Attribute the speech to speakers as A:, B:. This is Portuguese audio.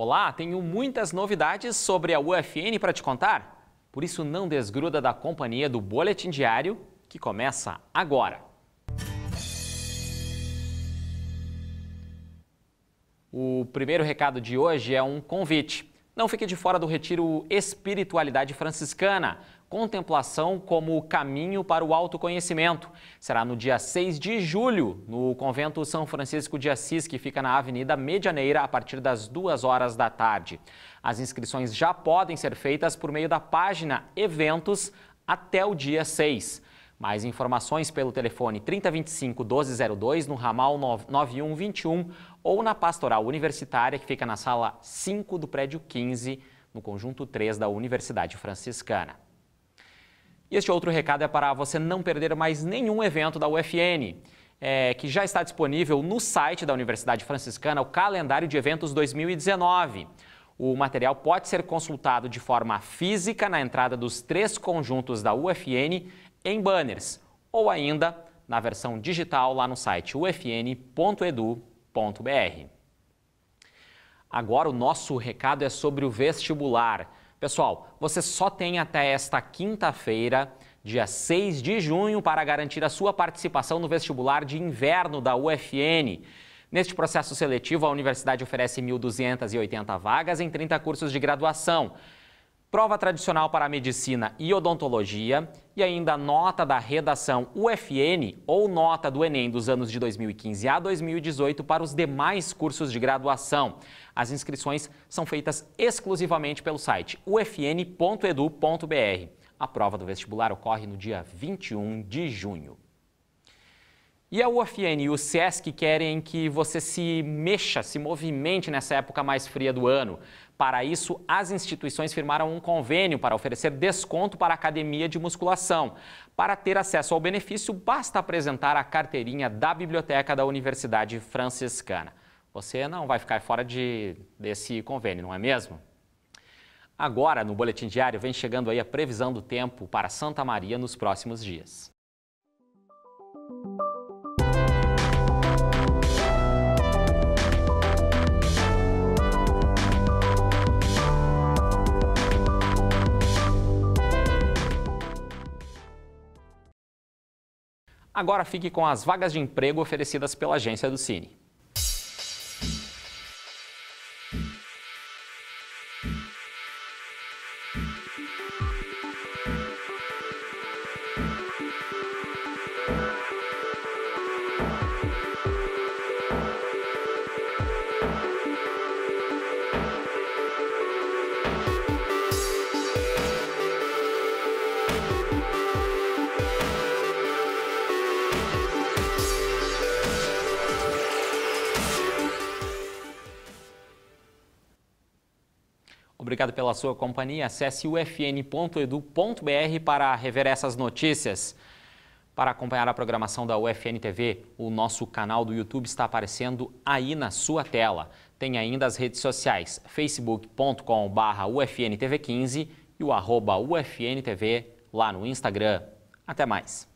A: Olá, tenho muitas novidades sobre a UFN para te contar. Por isso não desgruda da companhia do Boletim Diário, que começa agora. O primeiro recado de hoje é um convite. Não fique de fora do retiro Espiritualidade Franciscana, contemplação como caminho para o autoconhecimento. Será no dia 6 de julho, no Convento São Francisco de Assis, que fica na Avenida Medianeira, a partir das 2 horas da tarde. As inscrições já podem ser feitas por meio da página Eventos até o dia 6. Mais informações pelo telefone 3025 1202 no ramal 9121 ou na Pastoral Universitária, que fica na sala 5 do prédio 15, no conjunto 3 da Universidade Franciscana. E este outro recado é para você não perder mais nenhum evento da UFN, é, que já está disponível no site da Universidade Franciscana, o calendário de eventos 2019. O material pode ser consultado de forma física na entrada dos três conjuntos da UFN em banners ou ainda na versão digital lá no site ufn.edu.br. Agora o nosso recado é sobre o vestibular. Pessoal, você só tem até esta quinta-feira, dia 6 de junho, para garantir a sua participação no vestibular de inverno da UFN. Neste processo seletivo, a universidade oferece 1.280 vagas em 30 cursos de graduação prova tradicional para medicina e odontologia e ainda nota da redação UFN ou nota do Enem dos anos de 2015 a 2018 para os demais cursos de graduação. As inscrições são feitas exclusivamente pelo site ufn.edu.br. A prova do vestibular ocorre no dia 21 de junho. E a UFN e o SESC querem que você se mexa, se movimente nessa época mais fria do ano. Para isso, as instituições firmaram um convênio para oferecer desconto para a academia de musculação. Para ter acesso ao benefício, basta apresentar a carteirinha da biblioteca da Universidade Franciscana. Você não vai ficar fora de, desse convênio, não é mesmo? Agora, no Boletim Diário, vem chegando aí a previsão do tempo para Santa Maria nos próximos dias. Agora fique com as vagas de emprego oferecidas pela agência do Cine. Obrigado pela sua companhia. Acesse ufn.edu.br para rever essas notícias. Para acompanhar a programação da UFN TV, o nosso canal do YouTube está aparecendo aí na sua tela. Tem ainda as redes sociais, facebook.com.br ufntv15 e o arroba UFNTV lá no Instagram. Até mais!